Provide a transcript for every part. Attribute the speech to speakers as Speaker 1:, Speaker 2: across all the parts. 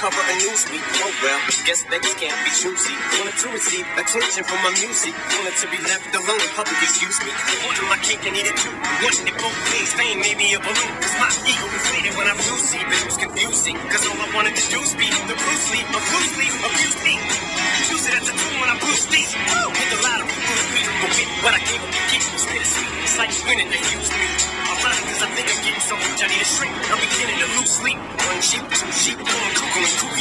Speaker 1: Well, guess beggars can't be choosy. Wanted to receive attention from my music. Wanted to be left alone in public, excuse me. Wanted my cake and eat it too. Wanted it both ways, fame made me a balloon. Cause my ego inflated when I flew see, but it was confusing. Cause all I wanted to do was be the Bruce Lee, of Bruce Lee, abuse me. Choose it at the tomb when I'm Bruce Lee. Hit the lottery, Bruce Lee. But with what I gave up to get was bittersweet. It's like winning, they use me. I'm lying cause I think I'm getting so huge, I need a shrink. I'm beginning to lose sleep. One sheep, two sheep, one cuckoo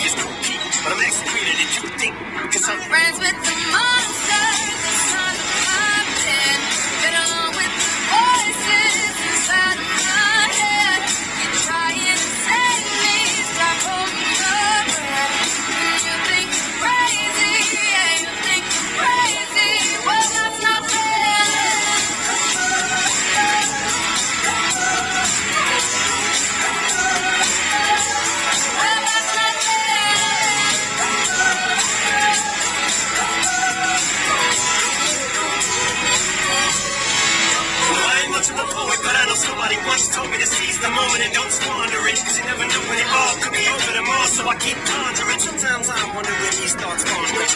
Speaker 1: much of a poet, but I know somebody once told me to seize the moment and don't squander it. Cause you never know when it all could be over tomorrow, so I keep conjuring. Sometimes I wonder when he starts pondering.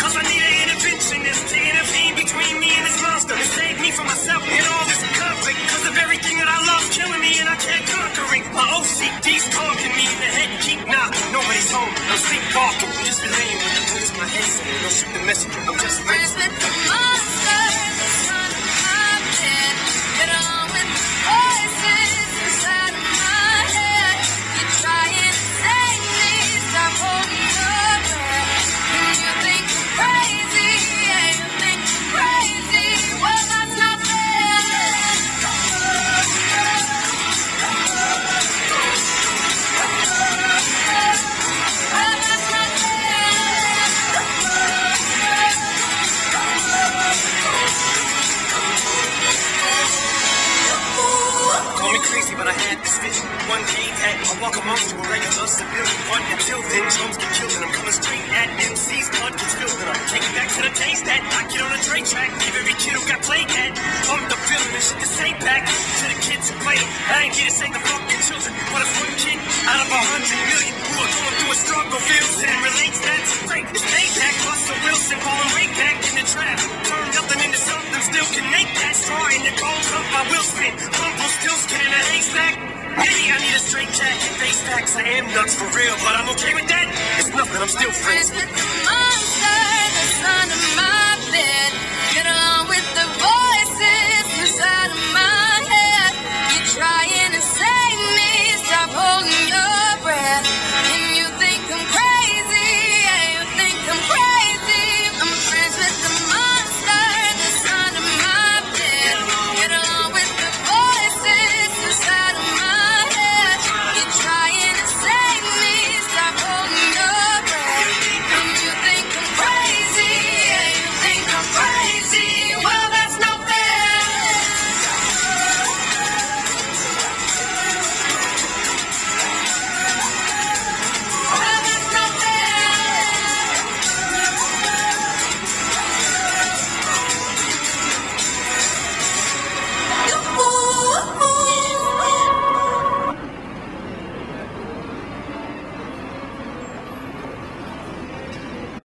Speaker 1: Cause I need an interventionist to intervene between me and this monster to save me from myself and all I'm just relaying what the voice my head saying. Don't shoot the messenger, I'm just
Speaker 2: Friends with the monster
Speaker 1: walk amongst you a regular civilian. But until then, chums get killed and I'm coming straight at MC's blood gets filled and I'm taking back to the days that I get on a Dre track. Give every kid who got played at. I'm the villain and shit the same back to the kids who played it. I ain't here to save the fucking children, but if one kid out of a hundred million who are going through a struggle feels and relates, that's great. It's payback, Russell Wilson falling way back in the trap. Turn nothing into something, still can make that straw in the gold cup. I will spin. Humble pills, in a haystack. I need a straight jacket, face packs. I am nuts for real, but I'm okay with that. It's nothing, I'm still friends with the monster my bed.